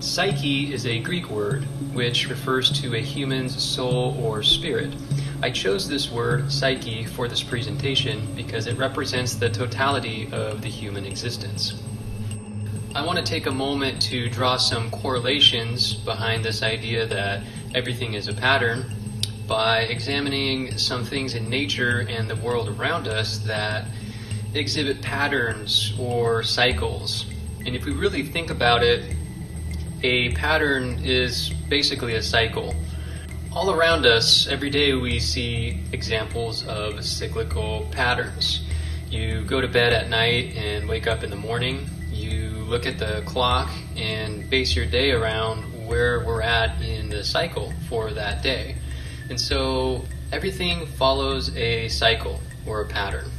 Psyche is a Greek word which refers to a human's soul or spirit. I chose this word, psyche, for this presentation because it represents the totality of the human existence. I want to take a moment to draw some correlations behind this idea that everything is a pattern by examining some things in nature and the world around us that exhibit patterns or cycles. And if we really think about it, a pattern is basically a cycle. All around us, every day we see examples of cyclical patterns. You go to bed at night and wake up in the morning. You look at the clock and base your day around where we're at in the cycle for that day. And so everything follows a cycle or a pattern.